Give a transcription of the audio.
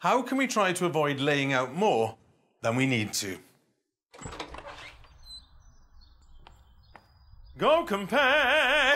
how can we try to avoid laying out more than we need to? Go compare!